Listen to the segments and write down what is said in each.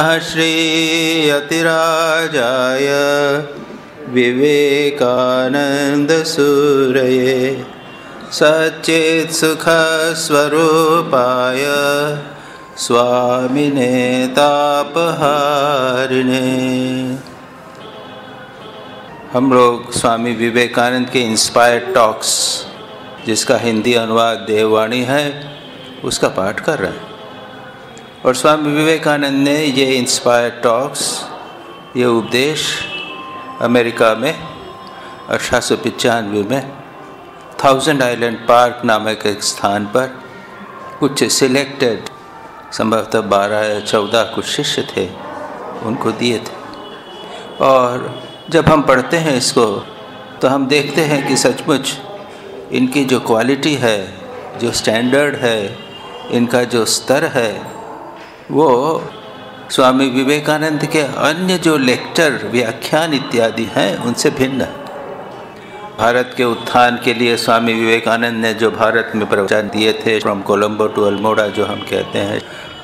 श्रीयतिराजाय विवेकानन्दसूरये सच्चित्सुखस्वरूपाय स्वामिने तापहारिणे। हम लोग स्वामी विवेकानंद के इंस्पायर्ड टॉक्स जिसका हिंदी अनुवाद देववाणी है, उसका पाठ कर रहे हैं। और स्वामी विवेकानंद ने ये इंस्पायर टॉक्स ये उपदेश अमेरिका में, अठारह सौ पचानवे में थाउज़ेंड आइलैंड पार्क नामक एक स्थान पर कुछ सिलेक्टेड संभवतः बारह या चौदह कुछ शिष्य थे, उनको दिए थे। और जब हम पढ़ते हैं इसको तो हम देखते हैं कि सचमुच इनकी जो क्वालिटी है, जो स्टैंडर्ड है, इनका जो स्तर है वो स्वामी विवेकानंद के अन्य जो लेक्चर, व्याख्यान इत्यादि हैं, उनसे भिन्न है। भारत के उत्थान के लिए स्वामी विवेकानंद ने जो भारत में प्रवचन दिए थे, फ्रॉम कोलंबो टू अल्मोड़ा, जो हम कहते हैं,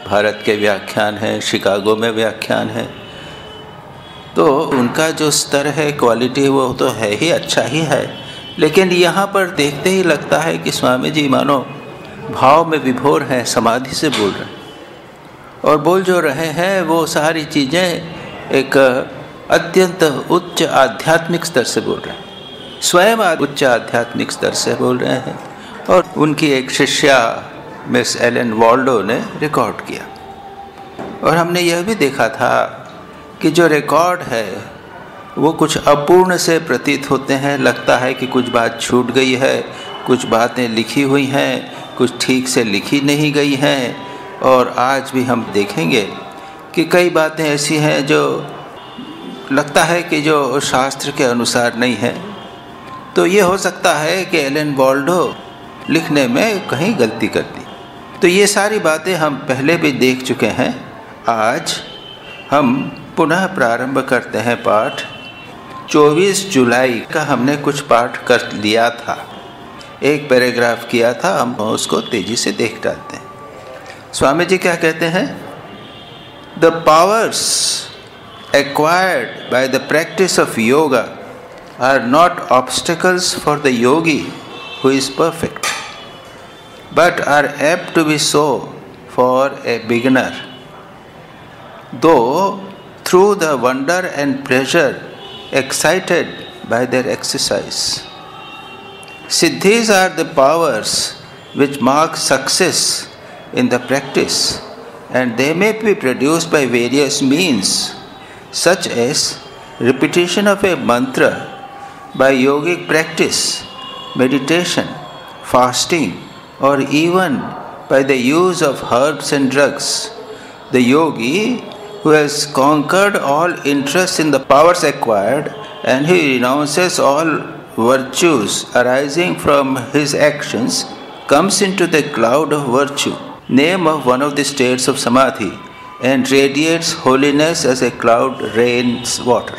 भारत के व्याख्यान हैं, शिकागो में व्याख्यान है। तो उनका जो स्तर है, क्वालिटी वो तो है ही अच्छा ही है। लेकिन यहाँ पर देखते ही लगता है कि स्वामी जी मानो भाव में विभोर हैं, समाधि से बोल रहे हैं। और बोल जो रहे हैं, वो सारी चीज़ें एक अत्यंत उच्च आध्यात्मिक स्तर से बोल रहे हैं। स्वयं उच्च आध्यात्मिक स्तर से बोल रहे हैं। और उनकी एक शिष्या, मिस एलन वॉल्डो, ने रिकॉर्ड किया। और हमने यह भी देखा था कि जो रिकॉर्ड है, वो कुछ अपूर्ण से प्रतीत होते हैं। लगता है कि कुछ बात छूट गई है, कुछ बातें लिखी हुई हैं, कुछ ठीक से लिखी नहीं गई हैं। और आज भी हम देखेंगे कि कई बातें ऐसी हैं जो लगता है कि जो शास्त्र के अनुसार नहीं है। तो ये हो सकता है कि एलन बॉल्डो लिखने में कहीं गलती कर दी। तो ये सारी बातें हम पहले भी देख चुके हैं। आज हम पुनः प्रारंभ करते हैं पाठ। 24 जुलाई का हमने कुछ पाठ कर लिया था। एक पैराग्राफ किया था, हम उसको तेज़ी से देख डालते हैं। स्वामी जी क्या कहते हैं the powers acquired by the practice of yoga are not obstacles for the yogi who is perfect but are apt to be so for a beginner though through the wonder and pleasure excited by their exercise. Siddhis are the powers which mark success in the practice, and they may be produced by various means, such as repetition of a mantra by yogic practice, meditation, fasting, or even by the use of herbs and drugs. The yogi who has conquered all interest in the powers acquired and he renounces all virtues arising from his actions comes into the cloud of virtue name of one of the states of samadhi and radiates holiness as a cloud rains water.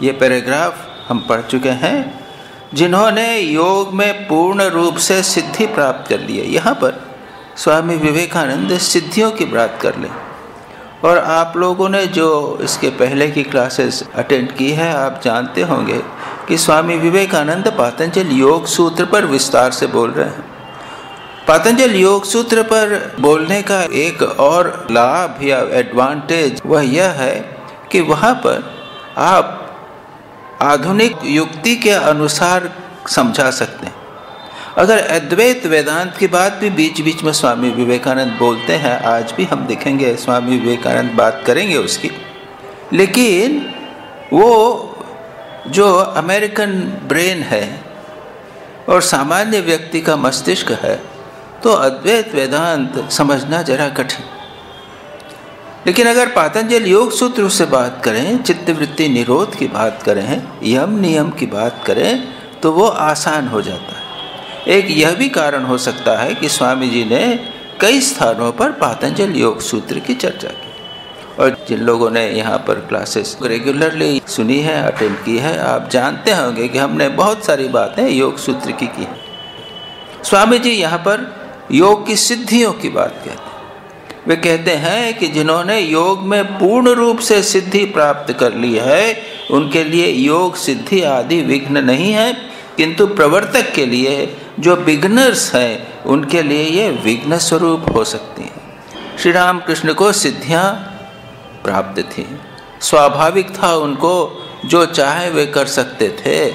ये paragraph हम पढ़ चुके हैं, जिन्होंने योग में पूर्ण रूप से सिद्धि प्राप्त कर ली है। यहाँ पर स्वामी विवेकानंद सिद्धियों की बात कर लें। और आप लोगों ने जो इसके पहले की क्लासेस अटेंड की है, आप जानते होंगे कि स्वामी विवेकानंद पातंजल योग सूत्र पर विस्तार से बोल रहे हैं। पतंजल योग सूत्र पर बोलने का एक और लाभ या एडवांटेज वह यह है कि वहाँ पर आप आधुनिक युक्ति के अनुसार समझा सकते हैं। अगर अद्वैत वेदांत की बात भी बीच बीच में स्वामी विवेकानंद बोलते हैं, आज भी हम देखेंगे, स्वामी विवेकानंद बात करेंगे उसकी। लेकिन वो जो अमेरिकन ब्रेन है और सामान्य व्यक्ति का मस्तिष्क है तो अद्वैत वेदांत समझना जरा कठिन। लेकिन अगर पातंजल योग सूत्र से बात करें, चित्तवृत्ति निरोध की बात करें, यम नियम की बात करें तो वो आसान हो जाता है। एक यह भी कारण हो सकता है कि स्वामी जी ने कई स्थानों पर पातंजल योग सूत्र की चर्चा की। और जिन लोगों ने यहाँ पर क्लासेस रेगुलरली सुनी है अटेंड की है, आप जानते होंगे कि हमने बहुत सारी बातें योग सूत्र की की स्वामी जी यहाँ पर योग की सिद्धियों की बात कहते हैं। वे कहते हैं कि जिन्होंने योग में पूर्ण रूप से सिद्धि प्राप्त कर ली है, उनके लिए योग सिद्धि आदि विघ्न नहीं है, किंतु प्रवर्तक के लिए जो बिगनर्स हैं, उनके लिए ये विघ्न स्वरूप हो सकती हैं। श्री राम कृष्ण को सिद्धियाँ प्राप्त थी। स्वाभाविक था उनको जो चाहे वे कर सकते थे।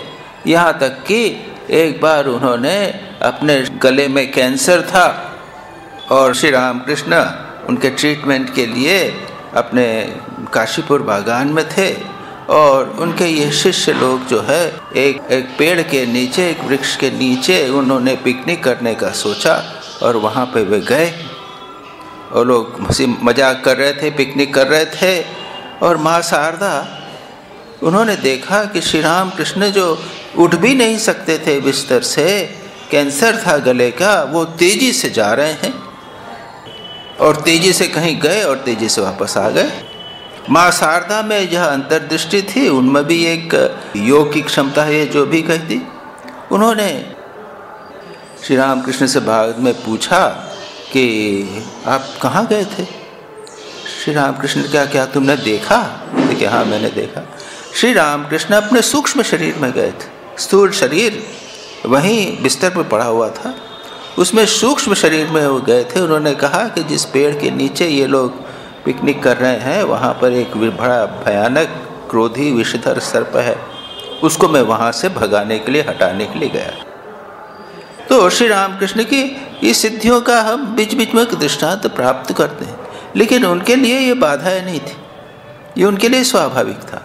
यहाँ तक कि एक बार उन्होंने अपने गले में कैंसर था और श्री राम कृष्ण उनके ट्रीटमेंट के लिए अपने काशीपुर बागान में थे और उनके ये शिष्य लोग जो है, एक एक पेड़ के नीचे, एक वृक्ष के नीचे उन्होंने पिकनिक करने का सोचा और वहाँ पे वे गए और लोग हँसी मज़ाक कर रहे थे पिकनिक कर रहे थे और माँ शारदा, उन्होंने देखा कि श्री राम कृष्ण जो उठ भी नहीं सकते थे बिस्तर से कैंसर था गले का, वो तेज़ी से जा रहे हैं। और तेज़ी से कहीं गए और तेज़ी से वापस आ गए। माँ शारदा में यह अंतर्दृष्टि थी, उनमें भी एक योग की क्षमता है, जो भी कहती उन्होंने श्री राम कृष्ण से भागवत में पूछा कि आप कहाँ गए थे? श्री राम कृष्ण क्या क्या तुमने देखा? कि हाँ मैंने देखा। श्री राम कृष्ण अपने सूक्ष्म शरीर में गए थे। स्थूल शरीर वहीं बिस्तर पर पड़ा हुआ था। उसमें सूक्ष्म शरीर में वो गए थे। उन्होंने कहा कि जिस पेड़ के नीचे ये लोग पिकनिक कर रहे हैं, वहाँ पर एक बड़ा भयानक, क्रोधी, विषधर सर्प है। उसको मैं वहाँ से भगाने के लिए, हटाने के लिए गया। तो श्री रामकृष्ण की इस सिद्धियों का हम बीच बीच में दृष्टांत प्राप्त करते हैं। लेकिन उनके लिए ये बाधाएँ नहीं थी। ये उनके लिए स्वाभाविक था।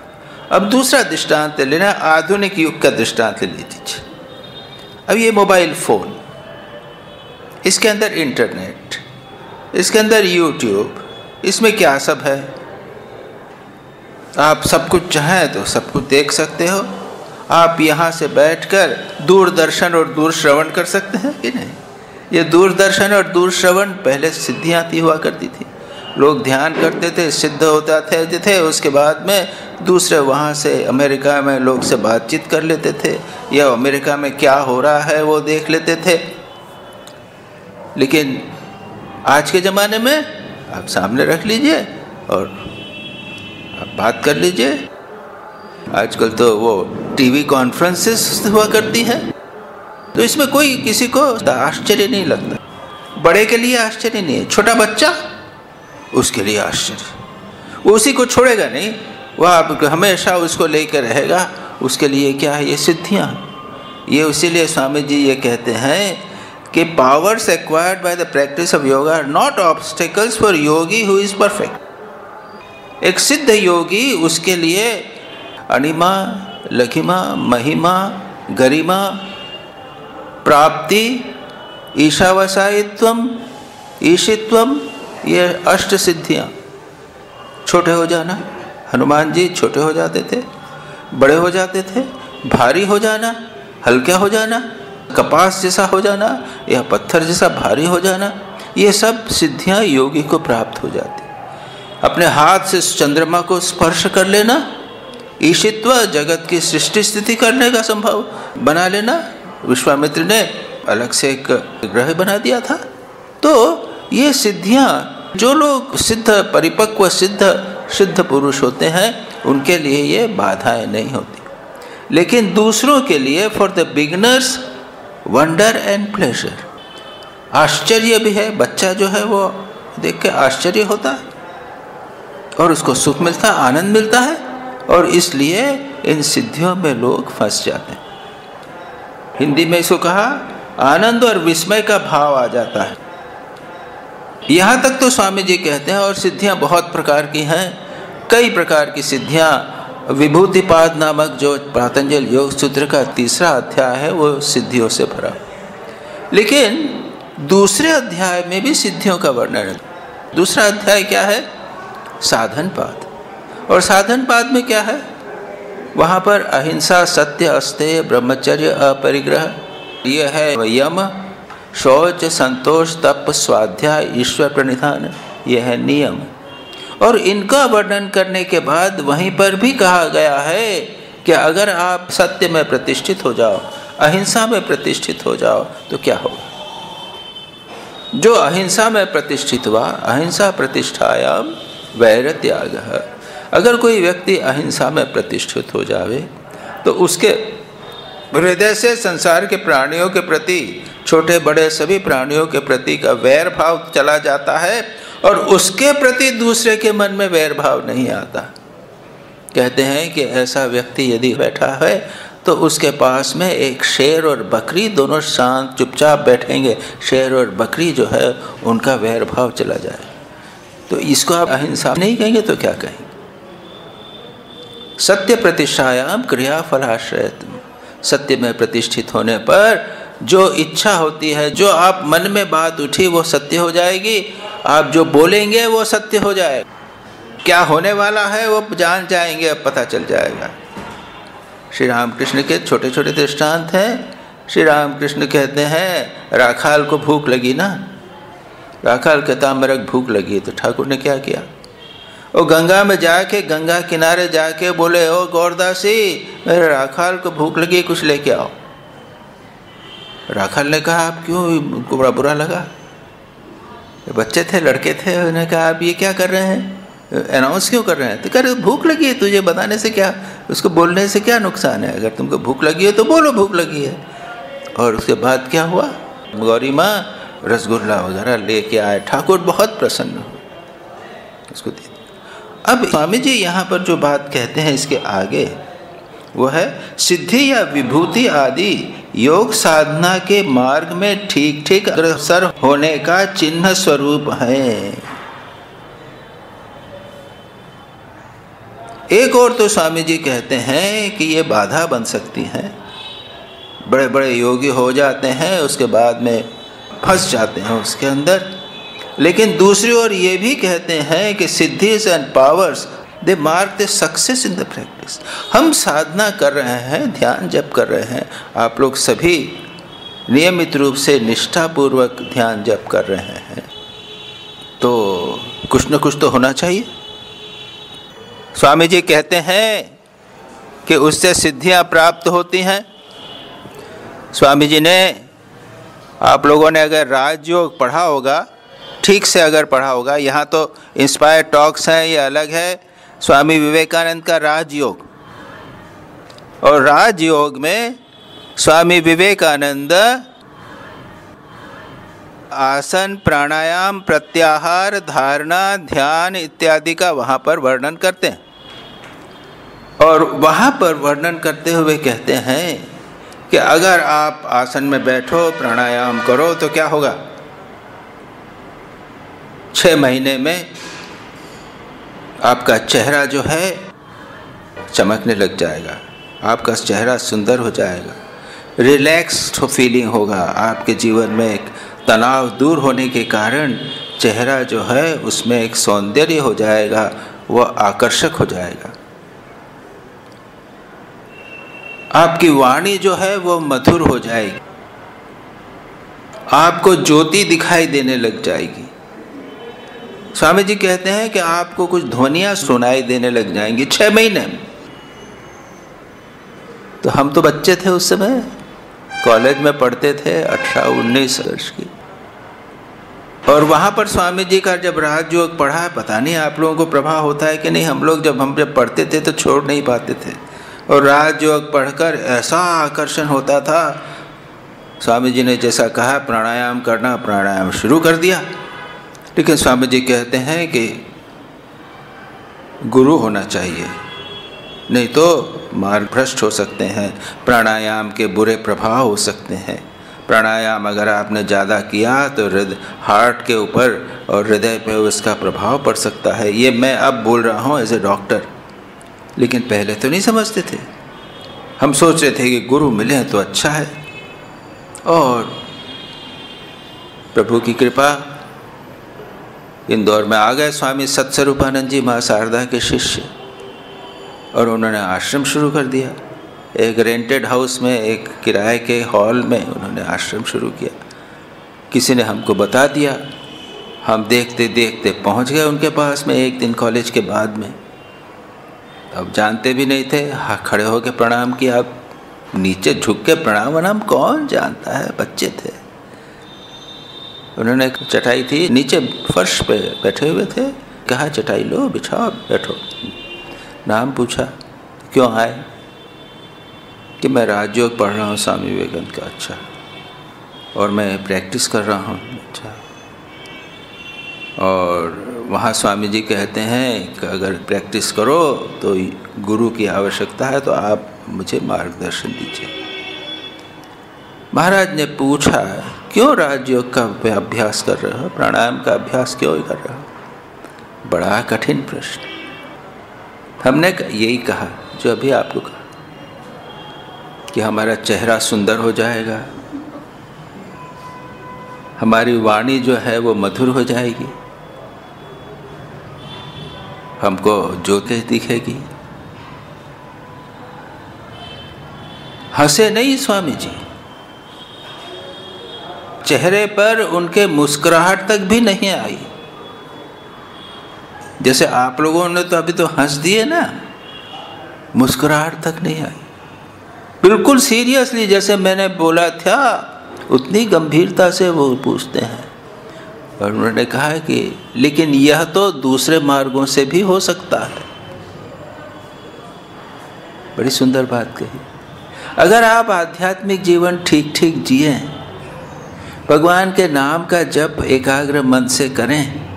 अब दूसरा दृष्टांत लेना, आधुनिक युग का दृष्टांत ले लीजिए। अब ये मोबाइल फ़ोन, इसके अंदर इंटरनेट, इसके अंदर यूट्यूब, इसमें क्या सब है? आप सब कुछ चाहें तो सब कुछ देख सकते हो। आप यहाँ से बैठकर दूरदर्शन और दूर श्रवण कर सकते हैं कि नहीं? ये दूरदर्शन और दूर श्रवण पहले सिद्धियाँ हुआ करती थी। लोग ध्यान करते थे, सिद्ध होता थे थे। उसके बाद में दूसरे वहाँ से अमेरिका में लोग से बातचीत कर लेते थे। या अमेरिका में क्या हो रहा है, वो देख लेते थे। लेकिन आज के ज़माने में आप सामने रख लीजिए और आप बात कर लीजिए। आजकल तो वो टीवी कॉन्फ्रेंसेस हुआ करती है। तो इसमें कोई किसी को आश्चर्य नहीं लगता। बड़े के लिए आश्चर्य नहीं है। छोटा बच्चा उसके लिए आश्चर्य। उसी को छोड़ेगा नहीं। वह हमेशा उसको लेकर रहेगा। उसके लिए क्या है ये सिद्धियाँ? ये इसीलिए स्वामी जी ये कहते हैं कि powers acquired by the practice of yoga are not obstacles for yogi who is perfect एक सिद्ध योगी उसके लिए अणिमा लघिमा महिमा, गरिमा, प्राप्ति ईशावसायित्व ईशित्व ये अष्ट सिद्धियाँ। छोटे हो जाना, हनुमान जी छोटे हो जाते थे, बड़े हो जाते थे, भारी हो जाना, हल्का हो जाना, कपास जैसा हो जाना, या पत्थर जैसा भारी हो जाना, ये सब सिद्धियाँ योगी को प्राप्त हो जाती। अपने हाथ से चंद्रमा को स्पर्श कर लेना, ईशित्व जगत की सृष्टि स्थिति करने का संभव बना लेना। विश्वामित्र ने अलग से एक ग्रह बना दिया था। तो ये सिद्धियाँ, जो लोग सिद्ध परिपक्व, सिद्ध सिद्ध पुरुष होते हैं, उनके लिए ये बाधाएँ नहीं होती। लेकिन दूसरों के लिए for the beginners wonder and pleasure आश्चर्य भी है, बच्चा जो है वो देख के आश्चर्य होता है, और उसको सुख मिलता है, आनंद मिलता है, और इसलिए इन सिद्धियों में लोग फंस जाते हैं। हिंदी में इसको कहा, आनंद और विस्मय का भाव आ जाता है। यहाँ तक तो स्वामी जी कहते हैं और सिद्धियाँ बहुत प्रकार की हैं। कई प्रकार की सिद्धियाँ। विभूतिपाद नामक जो पातंजल योग सूत्र का तीसरा अध्याय है, वो सिद्धियों से भरा। लेकिन दूसरे अध्याय में भी सिद्धियों का वर्णन है। दूसरा अध्याय क्या है? साधन पाद और साधन पाद में क्या है? वहाँ पर अहिंसा सत्य अस्तेय ब्रह्मचर्य अपरिग्रह। यह है यम। शौच, संतोष, तप, स्वाध्याय, ईश्वर प्रणिधान, यह है नियम। और इनका वर्णन करने के बाद वहीं पर भी कहा गया है कि अगर आप सत्य में प्रतिष्ठित हो जाओ, अहिंसा में प्रतिष्ठित हो जाओ तो क्या होगा? जो अहिंसा में प्रतिष्ठित हुआ, अहिंसा प्रतिष्ठायाम वैर त्याग। अगर कोई व्यक्ति अहिंसा में प्रतिष्ठित हो जावे तो उसके हृदय से संसार के प्राणियों के प्रति छोटे बड़े सभी प्राणियों के प्रति का वैर भाव चला जाता है और उसके प्रति दूसरे के मन में वैर भाव नहीं आता। कहते हैं कि ऐसा व्यक्ति यदि बैठा है तो उसके पास में एक शेर और बकरी दोनों शांत, चुपचाप बैठेंगे। शेर और बकरी जो है, उनका वैर भाव चला जाए। तो इसको आप अहिंसा नहीं कहेंगे तो क्या कहेंगे? सत्य प्रतिष्ठायाम क्रिया फलाश्रय सत्य में प्रतिष्ठित होने पर जो इच्छा होती है, जो आप मन में बात उठी, वो सत्य हो जाएगी। आप जो बोलेंगे, वो सत्य हो जाएगा। क्या होने वाला है, वो जान जाएँगे, अब पता चल जाएगा। श्री रामकृष्ण के छोटे छोटे दृष्टांत हैं। श्री रामकृष्ण कहते हैं, राखाल को भूख लगी ना? राखाल कहता मेरे भूख लगी तो ठाकुर ने क्या किया? वो गंगा में जाके, गंगा किनारे जाके बोले, ओ गौरदासी, मेरे राखाल को भूख लगी, कुछ लेके आओ। राखाल ने कहा आप क्यों? उनको बड़ा बुरा लगा। बच्चे थे, लड़के थे, उन्होंने कहा, आप ये क्या कर रहे हैं? अनाउंस क्यों कर रहे हैं? तो कह रहे, भूख लगी है तुझे बताने से क्या? उसको बोलने से क्या नुकसान है? अगर तुमको भूख लगी है तो बोलो भूख लगी है। और उसके बाद क्या हुआ? गौरी माँ रसगुल्ला वगैरह लेके आए। ठाकुर बहुत प्रसन्न हुए। उसको दे अब स्वामी जी यहाँ पर जो बात कहते हैं, इसके आगे, वो है, सिद्धि या विभूति आदि योग साधना के मार्ग में ठीक ठीक अग्रसर होने का चिन्ह स्वरूप है। एक और तो स्वामी जी कहते हैं कि ये बाधा बन सकती है। बड़े बड़े योगी हो जाते हैं, उसके बाद में फंस जाते हैं उसके अंदर। लेकिन दूसरी ओर ये भी कहते हैं कि siddhis and powers they mark the success in the practice हम साधना कर रहे हैं, ध्यान जप कर रहे हैं, आप लोग सभी नियमित रूप से निष्ठापूर्वक ध्यान जप कर रहे हैं तो कुछ न कुछ तो होना चाहिए। स्वामी जी कहते हैं कि उससे सिद्धियाँ प्राप्त होती हैं। स्वामी जी ने आप लोगों ने अगर राजयोग पढ़ा होगा, ठीक से अगर पढ़ा होगा, यहाँ तो इंस्पायर टॉक्स हैं, ये अलग है। स्वामी विवेकानंद का राजयोग। और राजयोग में स्वामी विवेकानंद आसन, प्राणायाम, प्रत्याहार, धारणा, ध्यान इत्यादि का वहाँ पर वर्णन करते हैं। और वहाँ पर वर्णन करते हुए कहते हैं कि अगर आप आसन में बैठो, प्राणायाम करो तो क्या होगा? छः महीने में आपका चेहरा जो है, चमकने लग जाएगा। आपका चेहरा सुंदर हो जाएगा। रिलैक्स्ड फीलिंग होगा। आपके जीवन में एक तनाव दूर होने के कारण चेहरा जो है, उसमें एक सौंदर्य हो जाएगा, वह आकर्षक हो जाएगा। आपकी वाणी जो है वो मधुर हो जाएगी। आपको ज्योति दिखाई देने लग जाएगी। स्वामी जी कहते हैं कि आपको कुछ ध्वनियाँ सुनाई देने लग जाएँगी, छह महीने। में तो हम तो बच्चे थे उस समय। कॉलेज में पढ़ते थे अठारह, उन्नीस वर्ष की। और वहाँ पर स्वामी जी का जब राजयोग पढ़ा है पता नहीं आप लोगों को प्रभाव होता है कि नहीं, हम लोग जब हम जब पढ़ते थे तो छोड़ नहीं पाते थे। और राजयोग पढ़कर ऐसा आकर्षण होता था स्वामी जी ने जैसा कहा, प्राणायाम करना, प्राणायाम शुरू कर दिया। लेकिन स्वामी जी कहते हैं कि गुरु होना चाहिए। नहीं तो मार्ग भ्रष्ट हो सकते हैं, प्राणायाम के बुरे प्रभाव हो सकते हैं। प्राणायाम अगर आपने ज़्यादा किया तो हृदय हार्ट के ऊपर और हृदय पे उसका प्रभाव पड़ सकता है। ये मैं अब बोल रहा हूँ एज ए डॉक्टर लेकिन पहले तो नहीं समझते थे। हम सोच रहे थे कि गुरु मिले तो अच्छा है। और प्रभु की कृपा इंदौर में आ गए स्वामी सत्स्वरूपानंद जी माँ शारदा के शिष्य और उन्होंने आश्रम शुरू कर दिया। एक रेंटेड हाउस में, एक किराए के हॉल में उन्होंने आश्रम शुरू किया। किसी ने हमको बता दिया। हम देखते देखते पहुँच गए उनके पास में एक दिन कॉलेज के बाद में। अब जानते भी नहीं थे हाँ खड़े होकर प्रणाम किया। अब नीचे झुक के प्रणाम, वनाम कौन जानता है? बच्चे थे। उन्होंने चटाई थी, नीचे फर्श पे बैठे हुए थे। कहा, चटाई लो, बिछाओ, बैठो। नाम पूछा, क्यों आए? कि मैं राजयोग पढ़ रहा हूँ, स्वामी विवेकानंद का। अच्छा। और मैं प्रैक्टिस कर रहा हूँ। अच्छा। और वहाँ स्वामी जी कहते हैं कि अगर प्रैक्टिस करो तो गुरु की आवश्यकता है तो आप मुझे मार्गदर्शन दीजिए। महाराज ने पूछा क्यों राजयोग का अभ्यास कर रहे हो? प्राणायाम का अभ्यास क्यों कर रहे हो? बड़ा कठिन प्रश्न। हमने यही कहा, जो अभी आपको कहा, कि हमारा चेहरा सुंदर हो जाएगा। हमारी वाणी जो है वो मधुर हो जाएगी। हमको ज्योति दिखेगी। हंसे नहीं स्वामी जी। चेहरे पर उनके मुस्कुराहट तक भी नहीं आई। जैसे आप लोगों ने तो अभी तो हंस दिए ना, मुस्कुराहट तक नहीं आई। बिल्कुल सीरियसली जैसे मैंने बोला था, उतनी गंभीरता से वो पूछते हैं। और उन्होंने कहा कि, लेकिन यह तो दूसरे मार्गों से भी हो सकता है। बड़ी सुंदर बात कही। अगर आप आध्यात्मिक जीवन ठीक ठीक जिए भगवान के नाम का जप एकाग्र मन से करें।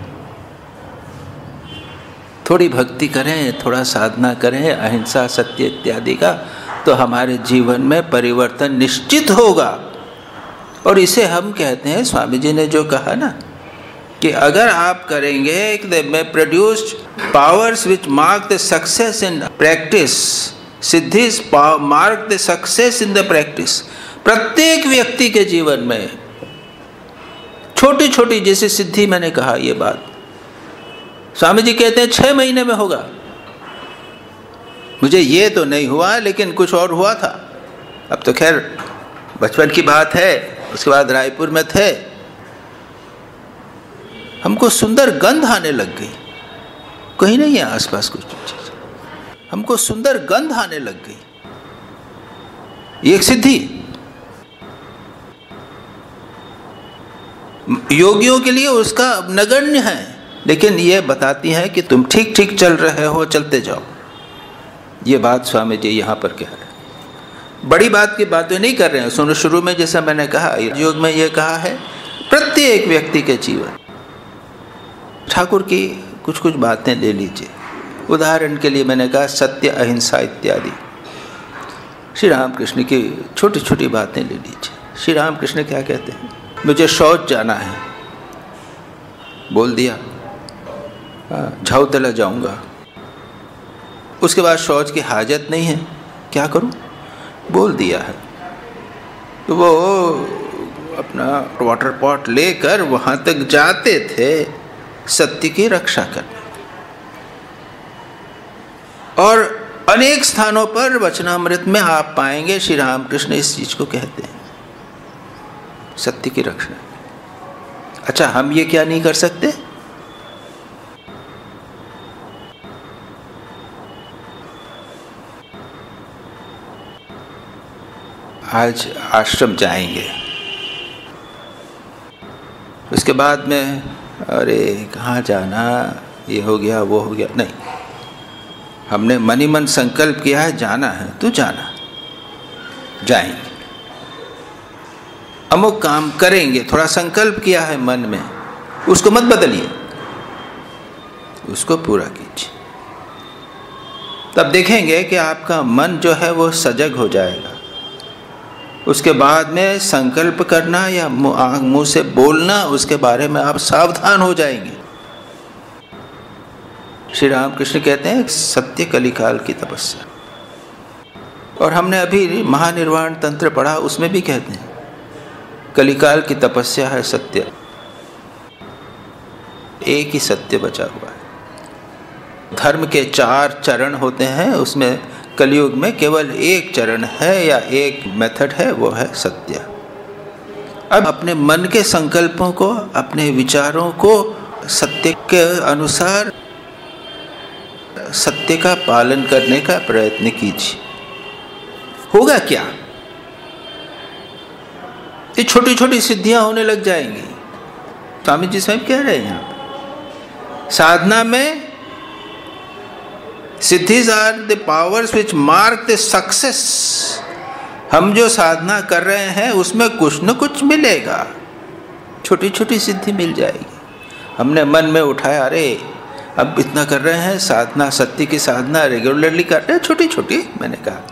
थोड़ी भक्ति करें, थोड़ा साधना करें, अहिंसा, सत्य इत्यादि का तो हमारे जीवन में परिवर्तन निश्चित होगा। और इसे हम कहते हैं, स्वामी जी ने जो कहा ना, कि अगर आप करेंगे में produced powers which mark the success in practice siddhi mark the success in the practice प्रत्येक व्यक्ति के जीवन में छोटी छोटी जैसे सिद्धि मैंने कहा ये बात। स्वामी जी कहते हैं, छह महीने में होगा। मुझे ये तो नहीं हुआ, लेकिन कुछ और हुआ था। अब तो खैर, बचपन की बात है, उसके बाद रायपुर में थे। हमको सुंदर गंध आने लग गई। कहीं नहीं है आसपास कुछ चीज़। हमको सुंदर गंध आने लग गई। ये एक सिद्धि। योगियों के लिए उसका नगण्य है। लेकिन ये बताती हैं कि तुम ठीक ठीक चल रहे हो, चलते जाओ। ये बात स्वामी जी यहाँ पर कह रहे हैं। बड़ी बात की बातें नहीं कर रहे हैं। सुनो, शुरू में जैसा मैंने कहा, योग में ये कहा है, प्रत्येक व्यक्ति के जीवन। ठाकुर की कुछ कुछ बातें ले लीजिए। उदाहरण के लिए मैंने कहा, सत्य, अहिंसा इत्यादि। श्री रामकृष्ण की छोटी छोटी बातें ले लीजिए। श्री रामकृष्ण क्या कहते हैं? मुझे शौच जाना है। बोल दिया। झाऊ तला जाऊँगा। उसके बाद शौच की हाजत नहीं है। क्या करूँ? बोल दिया है। तो वो अपना वाटर पॉट लेकर वहाँ तक जाते थे सत्य की रक्षा करने। और अनेक स्थानों पर वचनामृत में आप पाएँगे श्री रामकृष्ण इस चीज़ को कहते हैं। सत्य की रक्षा। अच्छा हम ये क्या नहीं कर सकते? आज आश्रम जाएँगे। उसके बाद में, अरे, कहाँ जाना? ये हो गया, वो हो गया। नहीं, हमने मनी मन संकल्प किया है, जाना है तो जाना। जाएँगे। अमुक काम करेंगे, थोड़ा संकल्प किया है मन में, उसको मत बदलिए। उसको पूरा कीजिए। तब देखेंगे कि आपका मन जो है वो सजग हो जाएगा। उसके बाद में संकल्प करना या मुँह से बोलना, उसके बारे में आप सावधान हो जाएँगे। श्री रामकृष्ण कहते हैं, सत्य कलिकाल की तपस्या। और हमने अभी महानिर्वाण तंत्र पढ़ा, उसमें भी कहते हैं कलिकाल की तपस्या है सत्य। एक ही सत्य बचा हुआ है। धर्म के चार चरण होते हैं, उसमें कलयुग में केवल एक चरण है या एक मेथड है, वो है सत्य। अब अपने मन के संकल्पों को, अपने विचारों को सत्य के अनुसार, सत्य का पालन करने का प्रयत्न कीजिए। होगा क्या? ये छोटी छोटी सिद्धियाँ होने लग जाएँगी। स्वामी जी स्वयं कह रहे हैं यहाँ साधना में siddhis are the powers which mark the success हम जो साधना कर रहे हैं, उसमें कुछ न कुछ मिलेगा। छोटी छोटी सिद्धि मिल जाएगी। हमने मन में उठाया, अरे, अब इतना कर रहे हैं, साधना, सत्य की साधना रेगुलरली कर रहे हैं। छोटी छोटी मैंने कहा।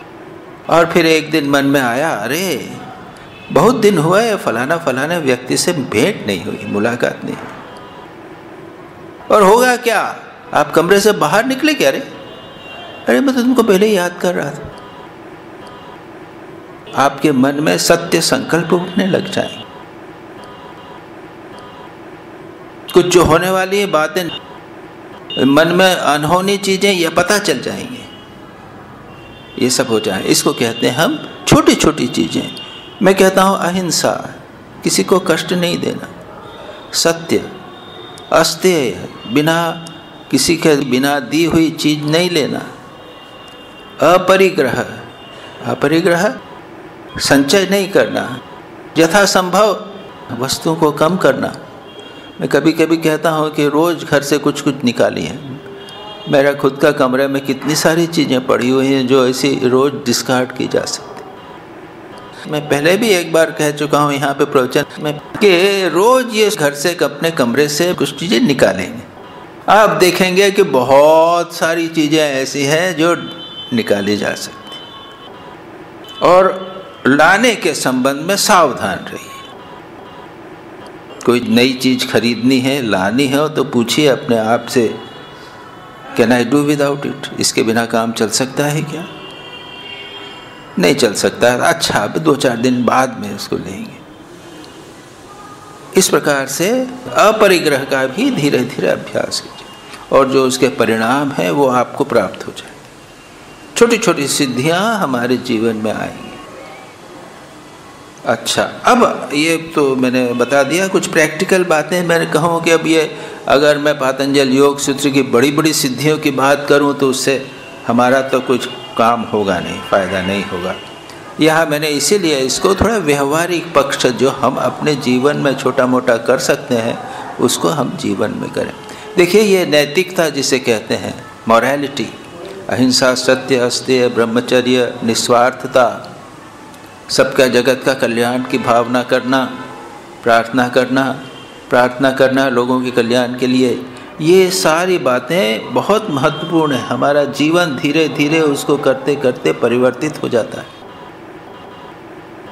और फिर एक दिन मन में आया, अरे बहुत दिन हुआ है, फलाना फलाना व्यक्ति से भेंट नहीं हुई, मुलाकात नहीं हुई। और होगा क्या? आप कमरे से बाहर निकले क्या अरे अरे, मैं तो तुमको पहले याद कर रहा था। आपके मन में सत्य संकल्प उठने लग जाएँगे कुछ जो होने वाली है बातें, मन में अनहोनी चीज़ें यह पता चल जाएँगे। ये सब हो जाए। इसको कहते हैं हम छोटी छोटी चीज़ें। मैं कहता हूँ, अहिंसा किसी को कष्ट नहीं देना। सत्य, अस्तेय बिना किसी के, बिना दी हुई चीज़ नहीं लेना। अपरिग्रह अपरिग्रह संचय नहीं करना। यथासंभव वस्तुओं को कम करना। मैं कभी कभी कहता हूँ कि रोज़ घर से कुछ कुछ निकाली है मेरा खुद का कमरे में कितनी सारी चीज़ें पड़ी हुई हैं जो ऐसी रोज़ डिस्कार्ड की जा सकती मैं पहले भी एक बार कह चुका हूँ यहाँ पे प्रवचन में कि रोज़ ये घर से अपने कमरे से कुछ चीज़ें निकालेंगे। आप देखेंगे कि बहुत सारी चीज़ें ऐसी हैं जो निकाली जा सकती और लाने के संबंध में सावधान रहिए। कोई नई चीज़ खरीदनी है, लानी है तो पूछिए अपने आप से can I do without it इसके बिना काम चल सकता है क्या? नहीं चल सकता अच्छा अब दो चार दिन बाद में उसको लेंगे। इस प्रकार से अपरिग्रह का भी धीरे धीरे अभ्यास कीजिए। और जो उसके परिणाम है, वो आपको प्राप्त हो जाए छोटी छोटी सिद्धियाँ हमारे जीवन में आएँगी। अच्छा अब ये तो मैंने बता दिया, कुछ प्रैक्टिकल बातें। मैंने कहूँ कि अब ये अगर मैं पातंजल योग सूत्र की बड़ी बड़ी सिद्धियों की बात करूँ तो उससे हमारा तो कुछ काम होगा नहीं, फ़ायदा नहीं होगा। यह मैंने इसीलिए इसको थोड़ा व्यवहारिक पक्ष जो हम अपने जीवन में छोटा मोटा कर सकते हैं, उसको हम जीवन में करें। देखिए, ये नैतिकता जिसे कहते हैं मॉरलिटी अहिंसा, सत्य, अस्त्य, ब्रह्मचर्य, निस्वार्थता, सबका जगत का कल्याण की भावना करना, प्रार्थना करना प्रार्थना करना लोगों के कल्याण के लिए ये सारी बातें बहुत महत्वपूर्ण है। हमारा जीवन धीरे धीरे उसको करते करते परिवर्तित हो जाता है।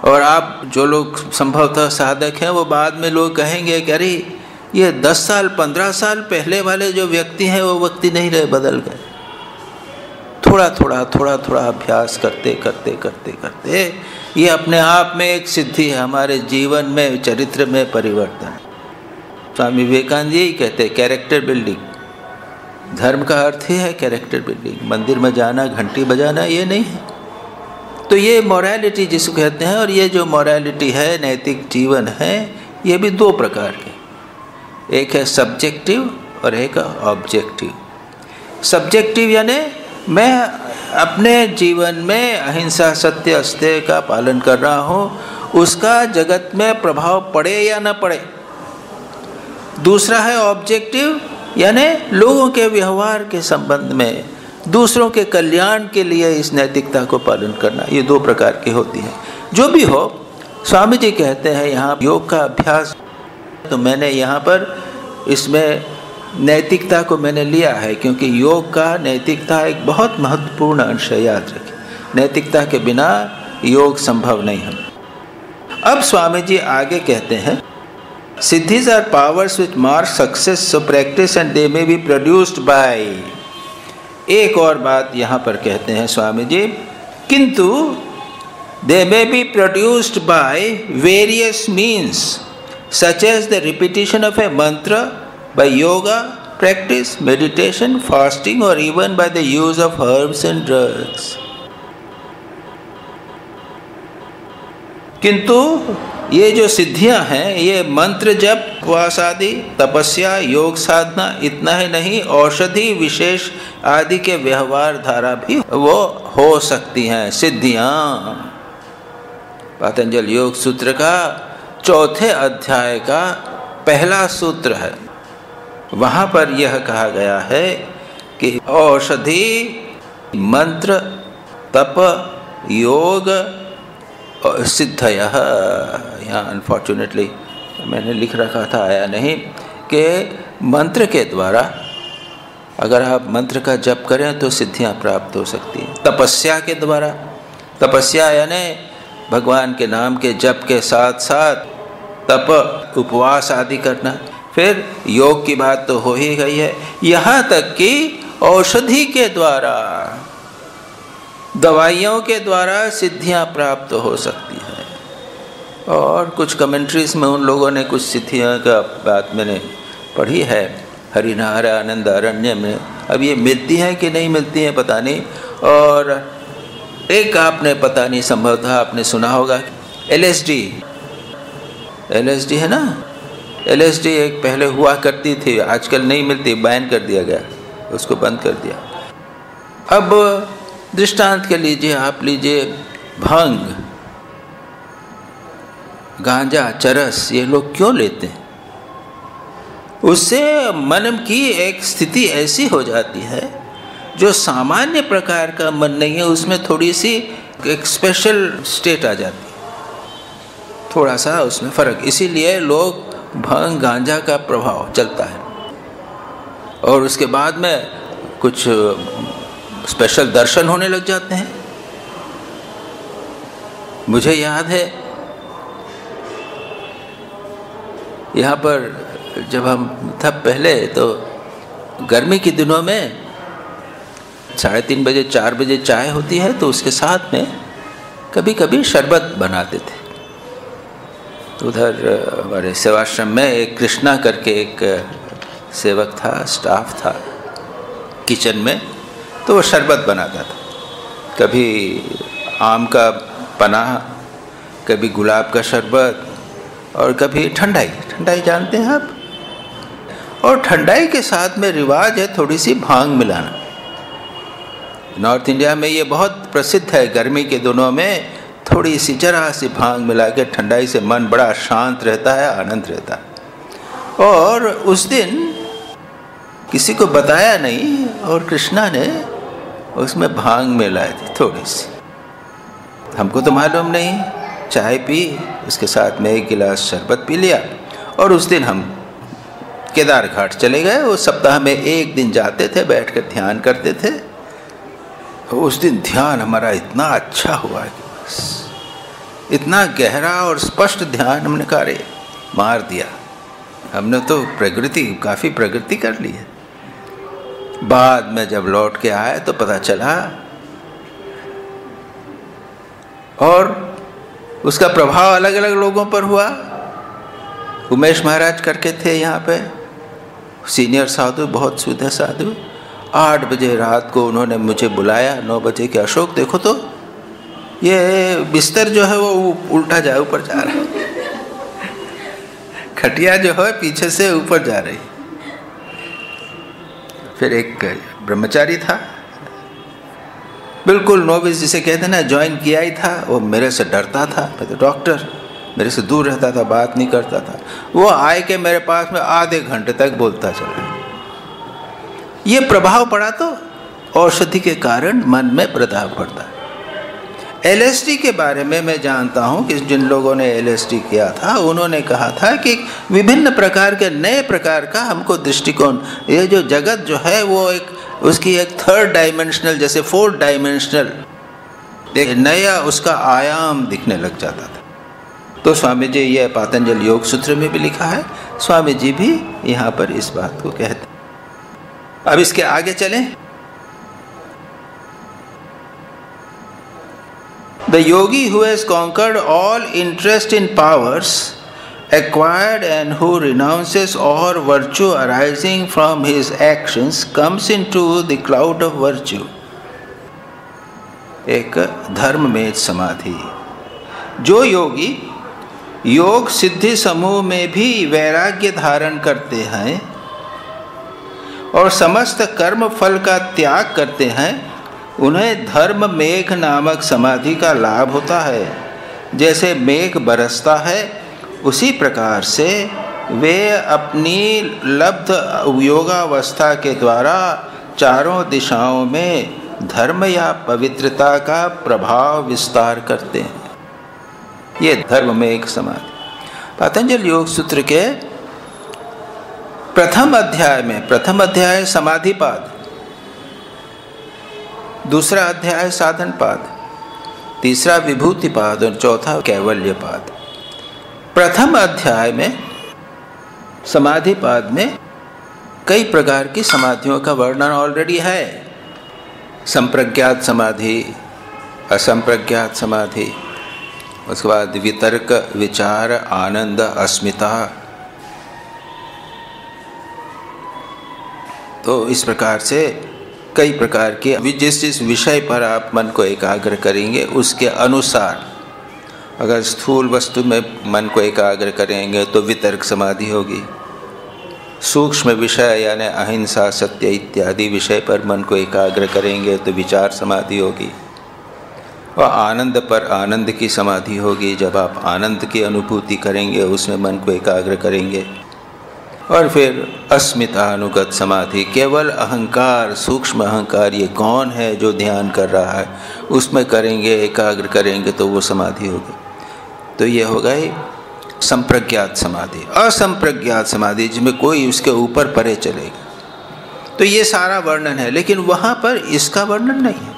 और आप जो लोग संभवतः साधक हैं, वो बाद में लोग कहेंगे कि अरे, ये दस साल, पंद्रह साल पहले वाले जो व्यक्ति हैं, वो व्यक्ति नहीं रहे, बदल गए। थोड़ा थोड़ा थोड़ा थोड़ा अभ्यास करते करते करते करते, ये अपने आप में एक सिद्धि है। हमारे जीवन में, चरित्र में परिवर्तन स्वामी विवेकानंद यही कहते हैं कैरेक्टर बिल्डिंग धर्म का अर्थ ही है कैरेक्टर बिल्डिंग मंदिर में जाना, घंटी बजाना, ये नहीं है। तो ये मोरालिटी जिसको कहते हैं, और ये जो मोरालिटी है, नैतिक जीवन है, ये भी दो प्रकार के एक है सब्जेक्टिव और एक ऑब्जेक्टिव सब्जेक्टिव यानी मैं अपने जीवन में अहिंसा, सत्य, अस्त्य का पालन कर रहा हूँ, उसका जगत में प्रभाव पड़े या न पड़े। दूसरा है ऑब्जेक्टिव यानी लोगों के व्यवहार के संबंध में, दूसरों के कल्याण के लिए इस नैतिकता को पालन करना, ये दो प्रकार की होती है। जो भी हो, स्वामी जी कहते हैं, यहाँ योग का अभ्यास तो मैंने यहाँ पर इसमें नैतिकता को मैंने लिया है, क्योंकि योग का नैतिकता एक बहुत महत्वपूर्ण अंश है, याद रखें नैतिकता के बिना योग संभव नहीं है। अब स्वामी जी आगे कहते हैं siddhis are powers which mark success so practice and they may be produced by एक और बात यहाँ पर कहते हैं स्वामी जी, किंतु they may be produced by various means such as the repetition of a mantra by yoga practice meditation fasting और even by the use of herbs and drugs. किंतु ये जो सिद्धियाँ हैं, ये मंत्र जप उपवास आदि तपस्या, योग साधना, इतना ही नहीं, औषधि विशेष आदि के व्यवहार धारा भी वो हो सकती हैं, सिद्धियाँ। पतंजल योग सूत्र का चौथे अध्याय का पहला सूत्र है। वहाँ पर यह कहा गया है कि औषधि, मंत्र, तप, योग सिद्ध यहाँ अनफॉर्चुनेटली मैंने लिख रखा था आया नहीं कि मंत्र के द्वारा अगर आप मंत्र का जप करें तो सिद्धियाँ प्राप्त हो सकती हैं। तपस्या के द्वारा। तपस्या यानी भगवान के नाम के जप के साथ साथ तप, उपवास आदि करना। फिर योग की बात तो हो ही गई है। यहाँ तक कि औषधि के द्वारा। दवाइयों के द्वारा सिद्धियाँ प्राप्त हो सकती हैं। और कुछ कमेंट्रीज में उन लोगों ने कुछ सिद्धियों का बात मैंने पढ़ी है। हरिनार आनंद अरण्य में। अब ये मिलती हैं कि नहीं मिलती हैं, पता नहीं। और एक आपने पता नहीं, संभवतः आपने सुना होगा। L S D L S D है ना? एल एस डी एक पहले हुआ करती थी, आजकल नहीं मिलती, बैन कर दिया गया। उसको बंद कर दिया। अब दृष्टांत के लीजिए, आप लीजिए भंग, गांजा, चरस, ये लोग क्यों लेते हैं? उससे मन की एक स्थिति ऐसी हो जाती है, जो सामान्य प्रकार का मन नहीं है, उसमें थोड़ी सी एक स्पेशल स्टेट आ जाती है। थोड़ा सा उसमें फ़र्क। इसीलिए लोग भंग, गांजा का प्रभाव चलता है। और उसके बाद में कुछ स्पेशल दर्शन होने लग जाते हैं। मुझे याद है, यहाँ पर जब हम था पहले तो गर्मी के दिनों में साढ़े तीन बजे, चार बजे चाय होती है तो उसके साथ में कभी कभी शरबत बनाते थे। तो उधर, हमारे सेवाश्रम में एक कृष्णा करके एक, सेवक था, स्टाफ था, किचन में। तो वो शरबत बनाता था। कभी आम का पना कभी गुलाब का शरबत और कभी ठंडाई। ठंडाई जानते हैं आप? और ठंडाई के साथ में रिवाज है थोड़ी सी भाँग मिलाना। नॉर्थ इंडिया में ये बहुत प्रसिद्ध है। गर्मी के दिनों में थोड़ी सी जरा सी भाँग मिला के ठंडाई से मन बड़ा शांत रहता है, आनंद रहता है। और उस दिन किसी को बताया नहीं और कृष्णा ने उसमें भाँग मिलाई थी थोड़ी सी। हमको तो मालूम नहीं, चाय पी, उसके साथ में एक गिलास शरबत पी लिया और उस दिन हम केदार घाट चले गए। वो सप्ताह में एक दिन जाते थे बैठ कर ध्यान करते थे। उस दिन ध्यान हमारा इतना अच्छा हुआ कि बस इतना गहरा और स्पष्ट ध्यान हमने कार्य मार दिया। हमने तो प्रगति, काफ़ी प्रगति कर ली है। बाद में जब लौट के आए तो पता चला और उसका प्रभाव अलग अलग लोगों पर हुआ। उमेश महाराज करके थे यहाँ पे। सीनियर साधु, बहुत सुधे साधु। आठ बजे रात को उन्होंने मुझे बुलाया। नौ बजे के अशोक, देखो तो ये बिस्तर जो है वो उल्टा जा, ऊपर जा रहा है। खटिया जो है पीछे से ऊपर जा रही। फिर एक ब्रह्मचारी था। बिल्कुल नोविस जिसे कहते ना ज्वाइन किया ही था। वो मेरे से डरता था। मैं तो डॉक्टर मेरे से दूर रहता था, बात नहीं करता था। वो आए के मेरे पास में आधे घंटे तक बोलता चला। ये प्रभाव पड़ा तो औषधि के कारण मन में प्रभाव पड़ता है एलएसडी के बारे में मैं जानता हूँ कि जिन लोगों ने एलएसडी किया था, उन्होंने कहा था कि विभिन्न प्रकार के नए प्रकार का हमको दृष्टिकोण, ये जो जगत जो है वो एक, उसकी एक थर्ड डायमेंशनल जैसे फोर्थ डायमेंशनल एक नया उसका आयाम दिखने लग जाता था। तो स्वामी जी यह पातंजल योग सूत्र में भी लिखा है। स्वामी जी भी यहाँ पर इस बात को कहते अब इसके आगे चलें। The yogi who has conquered all interest in powers acquired and who renounces all virtue arising from his actions comes into the cloud of virtue. एक धर्म में समाधि जो योगी योग सिद्धि समूह में भी वैराग्य धारण करते हैं और समस्त कर्म फल का त्याग करते हैं उन्हें धर्म मेघ नामक समाधि का लाभ होता है। जैसे मेघ बरसता है, उसी प्रकार से वे अपनी लब्ध योगावस्था के द्वारा चारों दिशाओं में धर्म या पवित्रता का प्रभाव विस्तार करते हैं। ये धर्म में एक समाधि। पतंजल योग सूत्र के प्रथम अध्याय में, प्रथम अध्याय समाधि पाद दूसरा अध्याय साधन पाद, तीसरा विभूति पाद और चौथा कैवल्य पाद। प्रथम अध्याय में समाधि पाद में कई प्रकार की समाधियों का वर्णन ऑलरेडी है। संप्रज्ञात समाधि, असंप्रज्ञात समाधि, उसके बाद वितर्क, विचार, आनंद, अस्मिता। तो इस प्रकार से कई प्रकार के जिस जिस विषय पर आप मन को एकाग्र करेंगे, उसके अनुसार अगर स्थूल वस्तु में मन को एकाग्र करेंगे तो वितर्क समाधि होगी। सूक्ष्म विषय यानी अहिंसा, सत्य इत्यादि विषय पर मन को एकाग्र करेंगे तो विचार समाधि होगी। और आनंद पर आनंद की समाधि होगी। जब आप आनंद की अनुभूति करेंगे, उसमें मन को एकाग्र करेंगे। और फिर अस्मिता अनुगत समाधि। केवल अहंकार, सूक्ष्म अहंकार, ये कौन है जो ध्यान कर रहा है? उसमें करेंगे, एकाग्र करेंगे तो वो समाधि होगी। तो ये हो गई संप्रज्ञात समाधि। असंप्रज्ञात समाधि, जिसमें कोई उसके ऊपर परे चलेगा। तो ये सारा वर्णन है, लेकिन वहाँ पर इसका वर्णन नहीं है।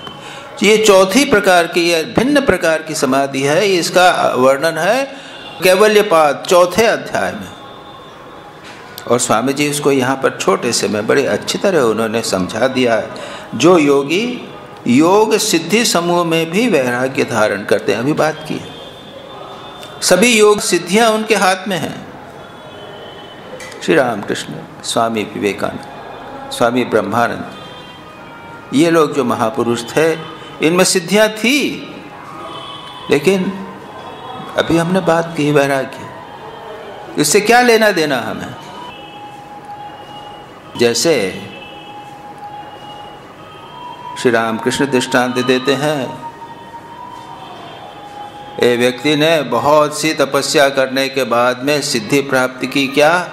ये चौथी प्रकार की, या भिन्न प्रकार की समाधि है, इसका वर्णन है कैवल्यपाद, चौथे अध्याय में। और स्वामी जी उसको यहाँ पर छोटे से में बड़े अच्छी तरह उन्होंने समझा दिया है। जो योगी, योग सिद्धि समूह में भी वैराग्य धारण करते हैं, अभी बात की है। सभी योग सिद्धियाँ उनके हाथ में हैं। श्री रामकृष्ण स्वामी विवेकानंद, स्वामी ब्रह्मानंद, ये लोग जो महापुरुष थे, इनमें सिद्धियाँ थी। लेकिन अभी हमने बात की वैराग्य। इससे क्या लेना देना हमें? जैसे श्री रामकृष्ण दृष्टांत देते हैं, ए व्यक्ति ने बहुत सी तपस्या करने के बाद में सिद्धि प्राप्ति की क्या?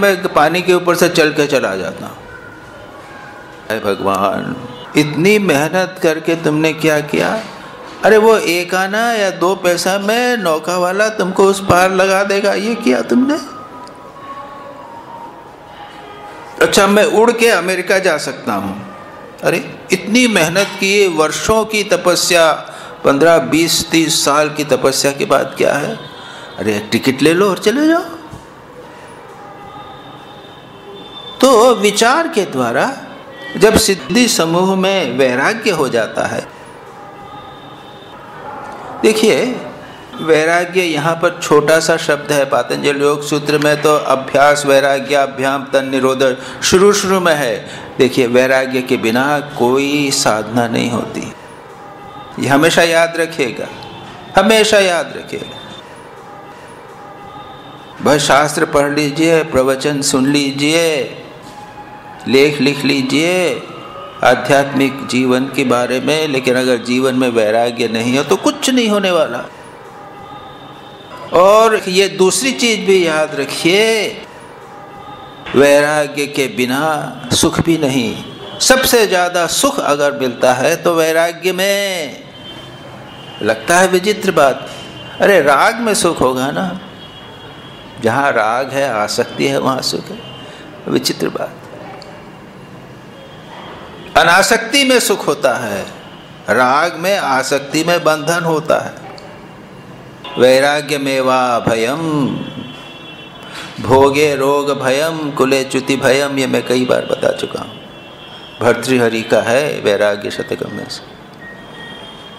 मैं पानी के ऊपर से चल के चला जाता। हूँ भगवान, इतनी मेहनत करके तुमने क्या किया? अरे वो एक आना या दो पैसा, में नौका वाला तुमको उस पार लगा देगा। ये किया तुमने? अच्छा मैं उड़ के अमेरिका जा सकता हूँ। अरे, इतनी मेहनत की वर्षों की तपस्या, पंद्रह, बीस, तीस साल की तपस्या के बाद क्या है? अरे, टिकट ले लो और चले जाओ। तो विचार के द्वारा, जब सिद्धि समूह में वैराग्य हो जाता है, देखिए वैराग्य यहाँ पर छोटा सा शब्द है। पातंजल योग सूत्र में तो अभ्यास वैराग्य अभ्याम तन निरोध शुरू शुरू में है। देखिए, वैराग्य के बिना कोई साधना नहीं होती। ये हमेशा याद रखिएगा। हमेशा याद रखिएगा। बस शास्त्र पढ़ लीजिए, प्रवचन सुन लीजिए, लेख लिख लीजिए। आध्यात्मिक जीवन के बारे में, लेकिन अगर जीवन में वैराग्य नहीं हो तो कुछ नहीं होने वाला। और ये दूसरी चीज़ भी याद रखिए, वैराग्य के बिना सुख भी नहीं। सबसे ज़्यादा सुख अगर मिलता है तो वैराग्य में। लगता है विचित्र बात। अरे राग में सुख होगा ना? जहाँ राग है, आसक्ति है, वहाँ सुख है। विचित्र बात। अनासक्ति में सुख होता है, राग में, आसक्ति में बंधन होता है। वैराग्य मेवा भयम भोगे रोग भयम, कुले च्युति भयम, ये मैं कई बार बता चुका हूँ। भर्तृहरि का है वैराग्य शतकम में से।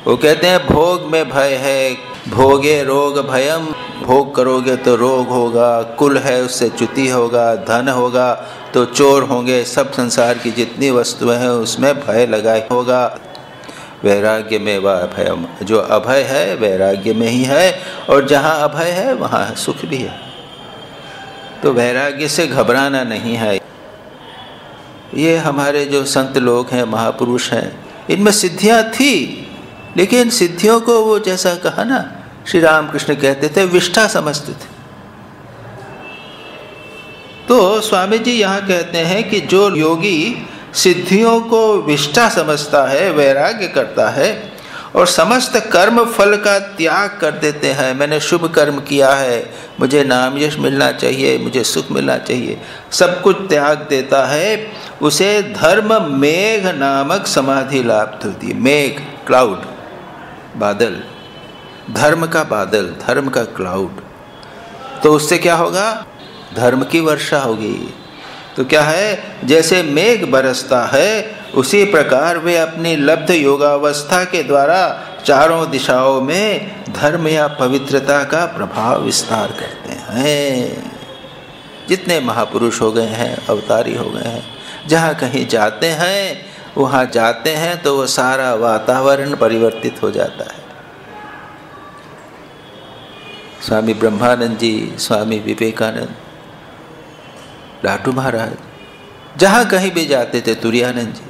वो कहते हैं, भोग में भय है, भोगे रोग भयम। भोग करोगे तो रोग होगा, कुल है उससे च्युति होगा, धन होगा तो चोर होंगे, सब संसार की जितनी वस्तुएँ हैं उसमें भय लगाए होगा। वैराग्य में वह अभय, जो अभय है, वैराग्य में ही है, और जहाँ अभय है, वहाँ सुख भी है। तो वैराग्य से घबराना नहीं है। ये हमारे जो संत लोग हैं, महापुरुष हैं, इनमें सिद्धियाँ थी, लेकिन सिद्धियों को वो जैसा कहा ना, श्री रामकृष्ण कहते थे, विष्ठा समझते थे। तो स्वामी जी यहाँ कहते हैं कि जो योगी सिद्धियों को विष्ठा समझता है, वैराग्य करता है और समस्त कर्म फल का त्याग कर देते हैं। मैंने शुभ कर्म किया है, मुझे नाम यश मिलना चाहिए, मुझे सुख मिलना चाहिए। सब कुछ त्याग देता है, उसे धर्म मेघ नामक समाधि लाभ होती है मेघ क्लाउड बादल। धर्म का बादल, धर्म का क्लाउड तो उससे क्या होगा? धर्म की वर्षा होगी। तो क्या है? जैसे मेघ बरसता है, उसी प्रकार वे अपनी लब्ध योगावस्था के द्वारा चारों दिशाओं में धर्म या पवित्रता का प्रभाव विस्तार करते हैं। जितने महापुरुष हो गए हैं, अवतारी हो गए हैं, जहाँ कहीं जाते हैं, वहाँ जाते हैं तो वह सारा वातावरण परिवर्तित हो जाता है। स्वामी ब्रह्मानंद जी, स्वामी विवेकानंद लाटू महाराज, जहाँ कहीं भी जाते थे तुरानंद जी,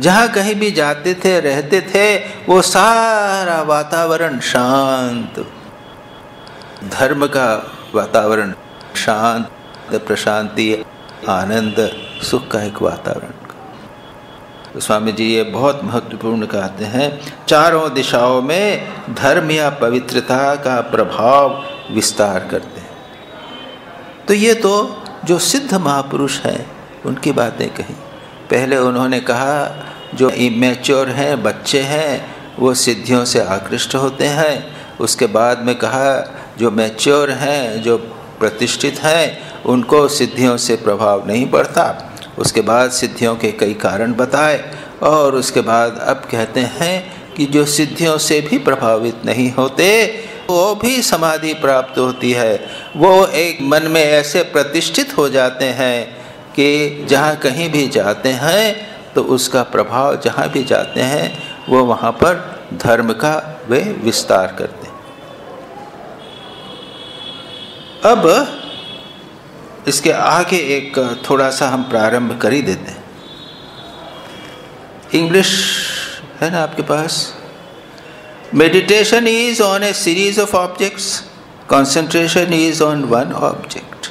जहाँ कहीं भी जाते थे, रहते थे, वो सारा वातावरण शांत। धर्म का वातावरण शांत, प्रशांति, आनंद, सुख का एक वातावरण। स्वामी जी ये बहुत महत्वपूर्ण कहते हैं, चारों दिशाओं में धर्म या पवित्रता का प्रभाव विस्तार करते हैं। तो ये तो जो सिद्ध महापुरुष हैं, उनकी बातें कही। पहले उन्होंने कहा, जो इमेच्योर हैं, बच्चे हैं, वो सिद्धियों से आकृष्ट होते हैं। उसके बाद में कहा, जो मैच्योर हैं, जो प्रतिष्ठित हैं, उनको सिद्धियों से प्रभाव नहीं पड़ता। उसके बाद सिद्धियों के कई कारण बताए, और उसके बाद अब कहते हैं कि जो सिद्धियों से भी प्रभावित नहीं होते वो भी समाधि प्राप्त होती है। वो एक मन में ऐसे प्रतिष्ठित हो जाते हैं कि जहाँ कहीं भी जाते हैं तो उसका प्रभाव जहाँ भी जाते हैं, वो वहाँ पर धर्म का वे विस्तार करते हैं। अब इसके आगे एक थोड़ा सा हम प्रारंभ कर ही देते हैं। इंग्लिश है ना आपके पास? Meditation is on a series of objects concentration is on one object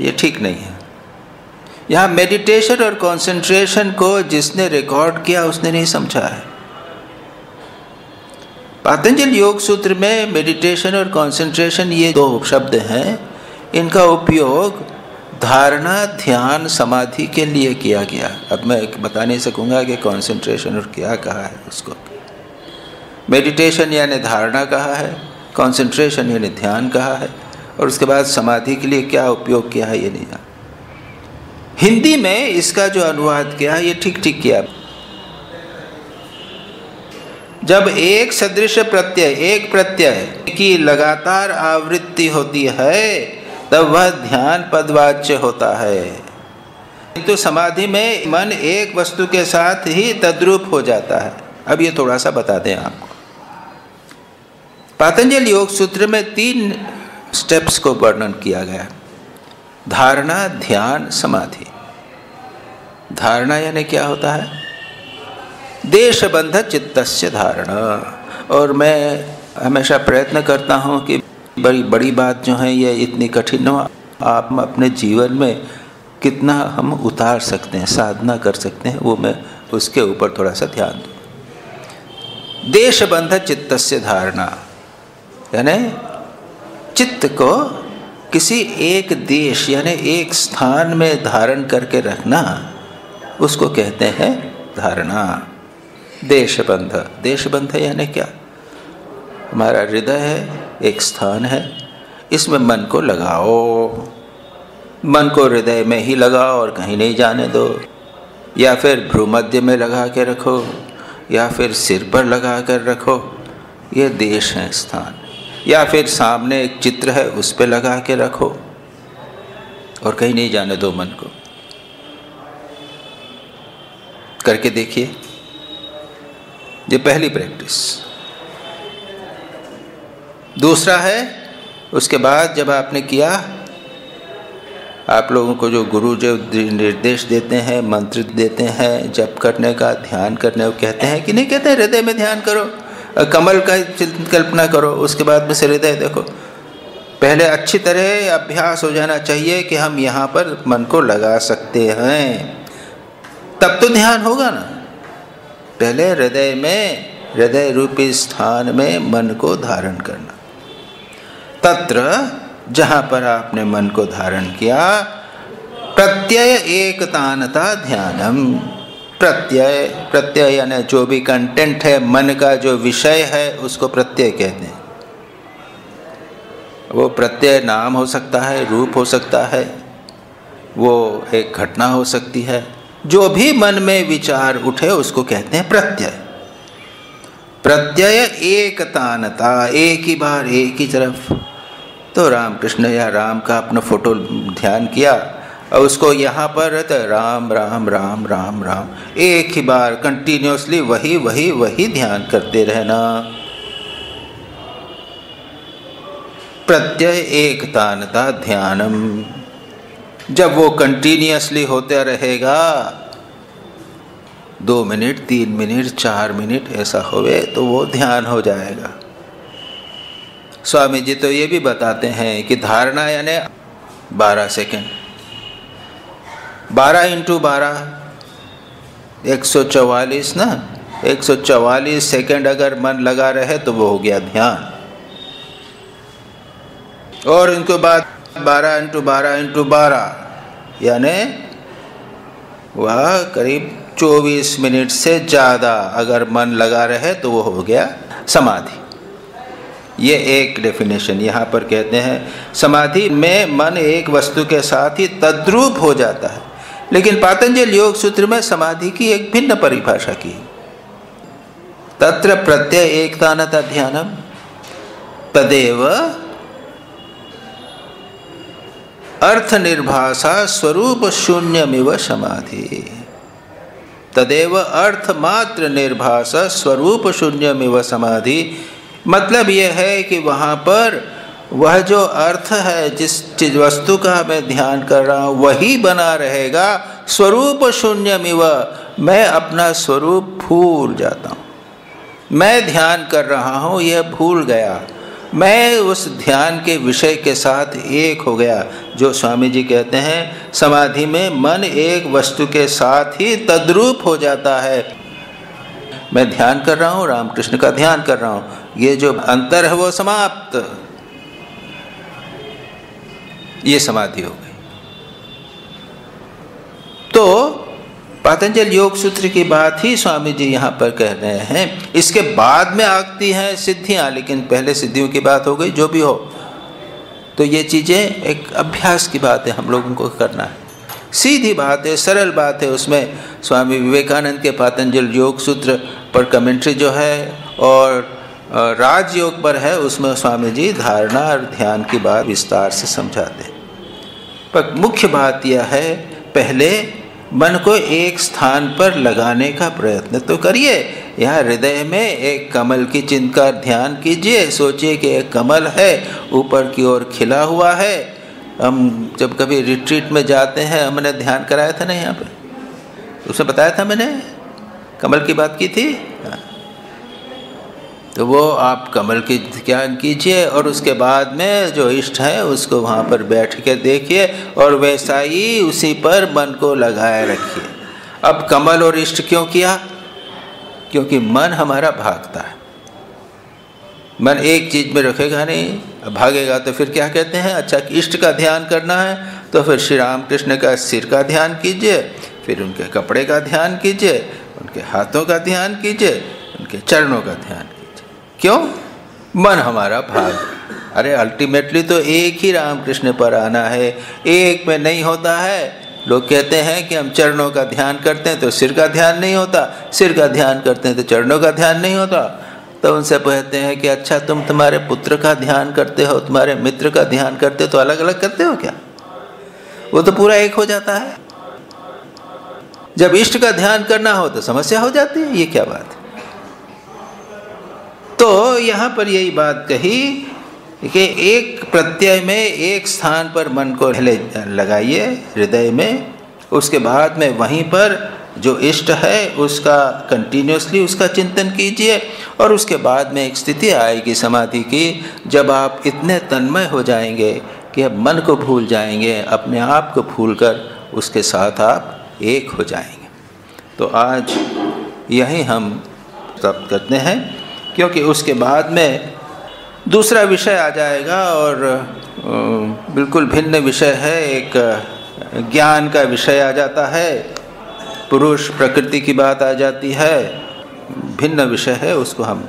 ये ठीक नहीं है। यहाँ मेडिटेशन और कंसंट्रेशन को जिसने रिकॉर्ड किया, उसने नहीं समझा है। पातंजल योग सूत्र में मेडिटेशन और कंसंट्रेशन ये दो शब्द हैं। इनका उपयोग धारणा ध्यान समाधि के लिए किया गया। अब मैं बता नहीं सकूँगा कि कंसंट्रेशन और क्या कहा है उसको। मेडिटेशन यानी धारणा कहा है कंसंट्रेशन यानी ध्यान कहा है, और उसके बाद समाधि के लिए क्या उपयोग किया है ये नहीं हिंदी में इसका जो अनुवाद किया है, ये ठीक ठीक किया। जब एक सदृश प्रत्यय, एक प्रत्यय की लगातार आवृत्ति होती है तब वह ध्यान पदवाच्य होता है। किंतु तो समाधि में मन एक वस्तु के साथ ही तद्रूप हो जाता है। अब ये थोड़ा सा बता दें आपको। पातंजल योग सूत्र में तीन स्टेप्स को वर्णन किया गया धारणा, ध्यान, समाधि। धारणा यानी क्या होता है? देश बंध चित्त धारणा। और मैं हमेशा प्रयत्न करता हूँ कि बड़ी बड़ी बात जो है ये इतनी कठिन हो, आप अपने जीवन में कितना हम उतार सकते हैं, साधना कर सकते हैं, वो मैं उसके ऊपर थोड़ा सा ध्यान दूँ। देशबंध चित्त से धारणा, यानी चित्त को किसी एक देश, यानी एक स्थान में धारण करके रखना, उसको कहते हैं धारणा। देशबंध देशबंध यानी क्या? हमारा हृदय है एक स्थान है। इसमें मन को लगाओ। मन को हृदय में ही लगाओ और कहीं नहीं जाने दो। या फिर भ्रूमध्य में लगा के रखो, या फिर सिर पर लगा कर रखो। ये देश है, स्थान। या फिर सामने एक चित्र है, उस पर लगा के रखो। और कहीं नहीं जाने दो मन को। करके देखिए। ये पहली प्रैक्टिस। दूसरा है, उसके बाद जब आपने किया, आप लोगों को जो गुरु जो निर्देश देते हैं, मंत्र देते हैं, जप करने का, ध्यान करने को कहते हैं कि नहीं कहते हृदय में ध्यान करो, कमल का कल्पना करो, उसके बाद में से हृदय देखो। पहले अच्छी तरह अभ्यास हो जाना चाहिए कि हम यहाँ पर मन को लगा सकते हैं। तब तो ध्यान होगा ना। पहले हृदय में, हृदय रूपी स्थान में मन को धारण करना। तत्र जहाँ पर आपने मन को धारण किया, प्रत्यय एकतानता ध्यानम। प्रत्यय प्रत्यय यानी जो भी कंटेंट है, मन का जो विषय है, उसको प्रत्यय कहते हैं। वो प्रत्यय नाम हो सकता है, रूप हो सकता है, वो एक घटना हो सकती है। जो भी मन में विचार उठे, उसको कहते हैं प्रत्यय। प्रत्यय एक तानता एक ही बार, एक ही तरफ़। तो राम कृष्ण या राम का अपना फ़ोटो ध्यान किया और उसको यहाँ पर रहता राम राम राम राम राम। एक ही बार कंटिन्यूसली वही वही वही ध्यान करते रहना। प्रत्यय एक तानता ध्यानम। जब वो कंटिन्यूसली होता रहेगा, दो मिनट, तीन मिनट, चार मिनट ऐसा होवे तो वो ध्यान हो जाएगा। स्वामी जी तो ये भी बताते हैं कि धारणा यानी बारह सेकेंड। बारह इंटू बारह, एक सौ चवालीस ना? एक सौ चवालीस सेकेंड अगर मन लगा रहे तो वो हो गया ध्यान। और इनके बाद बारह इंटू बारह इंटू बारह, यानी वह करीब 24 मिनट से ज़्यादा अगर मन लगा रहे तो वो हो गया समाधि। ये एक डेफिनेशन यहाँ पर कहते हैं, समाधि में मन एक वस्तु के साथ ही तद्रूप हो जाता है। लेकिन पातंजल योग सूत्र में समाधि की एक भिन्न परिभाषा की तत्र प्रत्यय एकता ध्यानम तदेव अर्थ निर्भाषा स्वरूप शून्यमिव समाधि। तदेव अर्थ मात्र निर्भास स्वरूप शून्यमिव समाधि। मतलब यह है कि वहाँ पर वह जो अर्थ है, जिस चीज़ वस्तु का मैं ध्यान कर रहा हूँ, वही बना रहेगा। स्वरूप शून्यमिव। मैं अपना स्वरूप भूल जाता हूँ। मैं ध्यान कर रहा हूँ, यह भूल गया। मैं उस ध्यान के विषय के साथ एक हो गया, जो स्वामी जी कहते हैं, समाधि में मन एक वस्तु के साथ ही तद्रूप हो जाता है। मैं ध्यान कर रहा हूँ, रामकृष्ण का ध्यान कर रहा हूँ। ये जो अंतर है वो समाप्त। ये समाधि हो गई। तो पतंजल योग सूत्र की बात ही स्वामी जी यहाँ पर कह रहे हैं। इसके बाद में आती हैं सिद्धियाँ, लेकिन पहले सिद्धियों की बात हो गई, जो भी हो। तो ये चीज़ें एक अभ्यास की बात है, हम लोगों को करना है। सीधी बात है, सरल बात है, उसमें स्वामी विवेकानंद के पातंजल योग सूत्र पर कमेंट्री जो है, और राजयोग पर है, उसमें स्वामी जी धारणा और ध्यान की बात विस्तार से समझाते पर मुख्य बात यह है, पहले मन को एक स्थान पर लगाने का प्रयत्न तो करिए। यहाँ हृदय में एक कमल की चिंता ध्यान कीजिए, सोचिए कि एक कमल है, ऊपर की ओर खिला हुआ है। हम जब कभी रिट्रीट में जाते हैं, हमने ध्यान कराया था ना यहाँ पर? उसमें बताया था मैंने? कमल की बात की थी? हाँ। तो वो आप कमल की ध्यान कीजिए और उसके बाद में जो इष्ट है उसको वहाँ पर बैठ के देखिए और वैसा ही उसी पर मन को लगाए रखिए। अब कमल और इष्ट क्यों किया? क्योंकि मन हमारा भागता है। मन एक चीज़ में रखेगा नहीं भागेगा तो फिर क्या कहते हैं? अच्छा इष्ट का ध्यान करना है तो फिर श्री राम कृष्ण का सिर का ध्यान कीजिए, फिर उनके कपड़े का ध्यान कीजिए, उनके हाथों का ध्यान कीजिए, उनके चरणों का ध्यान क्यों? मन हमारा भाग। अरे अल्टीमेटली तो एक ही रामकृष्ण पर आना है। एक में नहीं होता है। लोग कहते हैं कि हम चरणों का ध्यान करते हैं तो सिर का ध्यान नहीं होता। सिर का ध्यान करते हैं तो चरणों का ध्यान नहीं होता। तो उनसे कहते हैं कि अच्छा तुम तुम्हारे पुत्र का ध्यान करते हो, तुम्हारे मित्र का ध्यान करते हो तो अलग अलग करते हो क्या? वो तो पूरा एक हो जाता है। जब इष्ट का ध्यान करना हो तो समस्या हो जाती है। ये क्या बात है? तो यहाँ पर यही बात कही कि एक प्रत्यय में एक स्थान पर मन को लगाइए, हृदय में। उसके बाद में वहीं पर जो इष्ट है, उसका कंटिन्यूसली उसका चिंतन कीजिए और उसके बाद में एक स्थिति आएगी समाधि की, जब आप इतने तन्मय हो जाएँगे कि अब मन को भूल जाएँगे, अपने आप को भूल कर उसके साथ आप एक हो जाएँगे। तो आज यही हम प्राप्त करते हैं। क्योंकि उसके बाद में दूसरा विषय आ जाएगा और बिल्कुल भिन्न विषय है। एक ज्ञान का विषय आ जाता है, पुरुष प्रकृति की बात आ जाती है, भिन्न विषय है, उसको हम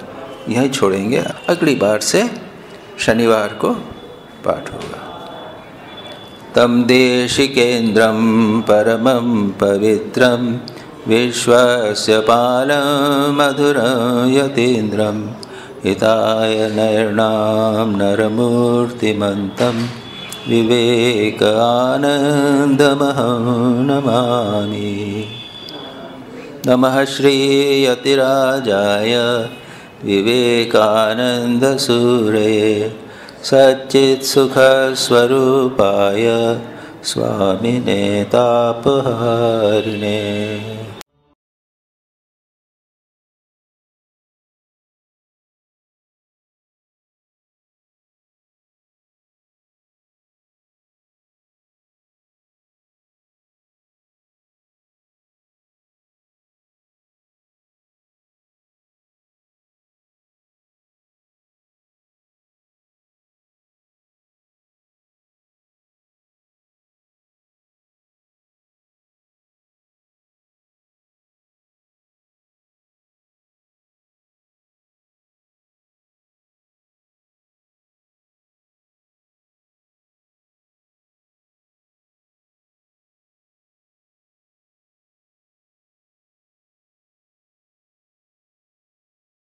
यहीं छोड़ेंगे। अगली बार से शनिवार को पाठ होगा। तम देशिकेन्द्रं परमं पवित्रं विश्वस्य पालमधुरं यतीन्द्रं हिताय नयणां नरमूर्तिमन्तं विवेकानन्दमहं नमामि नमः श्रीयतिराजाय विवेकानन्दसूरे सच्चित्सुखस्वरूपाय स्वामिने तापहारिणे।